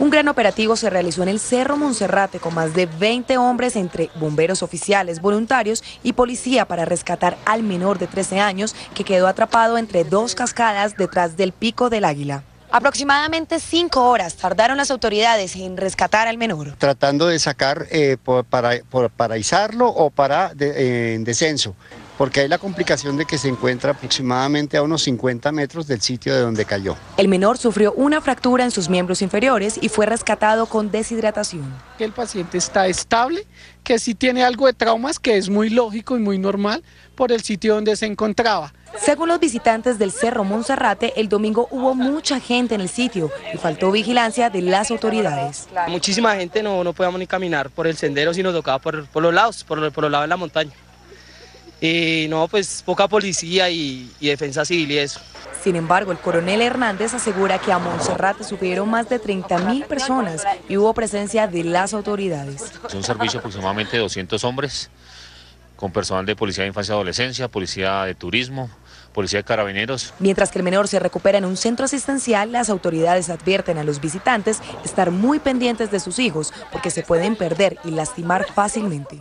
Un gran operativo se realizó en el Cerro Monserrate con más de 20 hombres entre bomberos oficiales, voluntarios y policía para rescatar al menor de 13 años que quedó atrapado entre dos cascadas detrás del Pico del Águila. Aproximadamente cinco horas tardaron las autoridades en rescatar al menor. Tratando de sacar eh, para, para izarlo o para eh, en descenso porque hay la complicación de que se encuentra aproximadamente a unos 50 metros del sitio de donde cayó. El menor sufrió una fractura en sus miembros inferiores y fue rescatado con deshidratación. El paciente está estable, que sí tiene algo de traumas, que es muy lógico y muy normal por el sitio donde se encontraba. Según los visitantes del Cerro Monserrate, el domingo hubo mucha gente en el sitio y faltó vigilancia de las autoridades. Muchísima gente no, no podíamos ni caminar por el sendero, sino tocaba por, por los lados, por, por los lados de la montaña. Y no, pues poca policía y, defensa civil y eso. Sin embargo, el coronel Hernández asegura que a Monserrate subieron más de 30 mil personas y hubo presencia de las autoridades. Es un servicio aproximadamente de 200 hombres, con personal de Policía de Infancia y Adolescencia, Policía de Turismo, Policía de Carabineros. Mientras que el menor se recupera en un centro asistencial, las autoridades advierten a los visitantes estar muy pendientes de sus hijos porque se pueden perder y lastimar fácilmente.